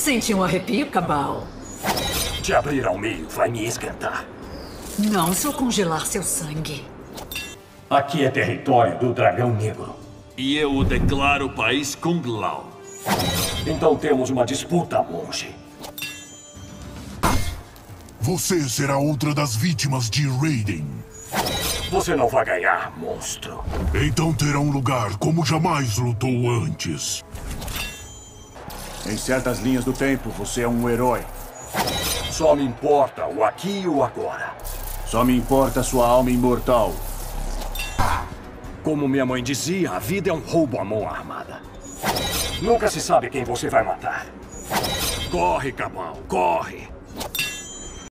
Senti um arrepio, Cabal. Te abrir ao meio vai me esquentar. Não se eu congelar seu sangue. Aqui é território do Dragão Negro. E eu o declaro país Kung Lao. Então temos uma disputa, monge. Você será outra das vítimas de Raiden. Você não vai ganhar, monstro. Então terá um lugar como jamais lutou antes. Em certas linhas do tempo, você é um herói. Só me importa o aqui e o agora. Só me importa sua alma imortal. Como minha mãe dizia, a vida é um roubo à mão armada. Nunca se sabe quem você vai matar. Corre, Cabal, corre.